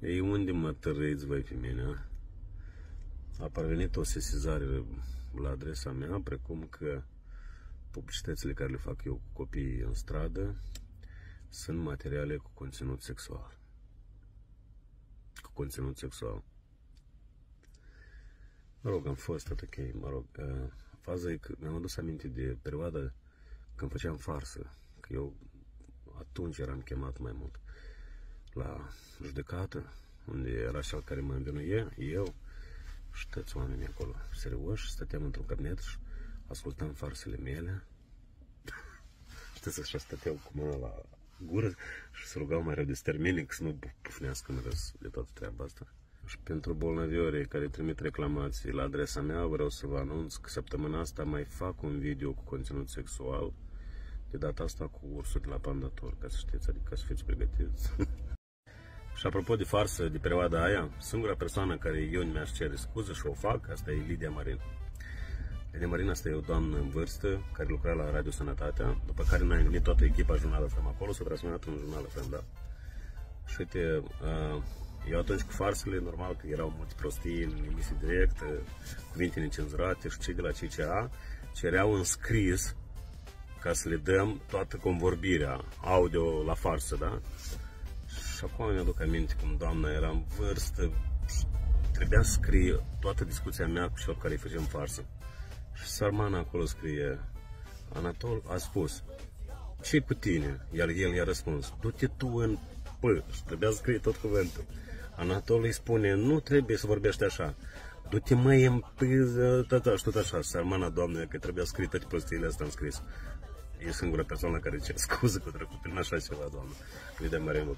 Ei, unde mă tărâiți voi pe mine? a? A parvenit o sesizare la adresa mea, precum că publicitățile care le fac eu cu copiii în stradă sunt materiale cu conținut sexual. Cu conținut sexual. Mă rog, am fost tot ok, mă rog. Uh, faza e că mi-am adus aminte de perioada când făceam farsă, că eu atunci eram chemat mai mult la judecată, unde era cel care mă învinuie, eu și toți oamenii acolo serioși, stăteam într-un cabinet și ascultam farsele mele. Știți, așa stăteau cu mâna la gură și se rugau mai rău de sterminic să nu pufnească în râs de toată treaba asta. Și pentru bolnăviorii care trimit reclamații la adresa mea, vreau să vă anunț că săptămâna asta mai fac un video cu conținut sexual, de data asta cu ursul de la Pandator, ca să știți, adică să fiți pregătiți. Și apropo de farsă de perioada aia, singura persoană care eu mi-aș cere scuze și o fac, asta e Lidia Marin. Lidia Marin asta e o doamnă în vârstă care lucra la Radio Sănătatea, după care ne-a venit toată echipa Jurnală FM acolo, s-a transformat în Jurnală FM, da. Și uite, uh, eu atunci cu farsele, normal că erau multe prostii în emisii direct, cuvinte necenzurate și cei de la CCA cereau în scris ca să le dăm toată convorbirea, audio la farsă, da? Și acum mi-aduc aminte cum doamna era în vârstă trebuia să scrie toată discuția mea cu cel care îi făceam farsă. Și sarmana acolo scrie, Anatol a spus, ce cu tine? Iar el i-a răspuns, du-te tu în P. Și trebuia să scrie tot cuvântul. Anatol îi spune, nu trebuie să vorbești așa. Du-te mai în P, și tot așa. Sarmana doamne, că trebuia să scrie toate prostiile astea în scris. E singura persoană care cer scuze cu trecut prin așa ceva, doamnă. Lidia Marenu,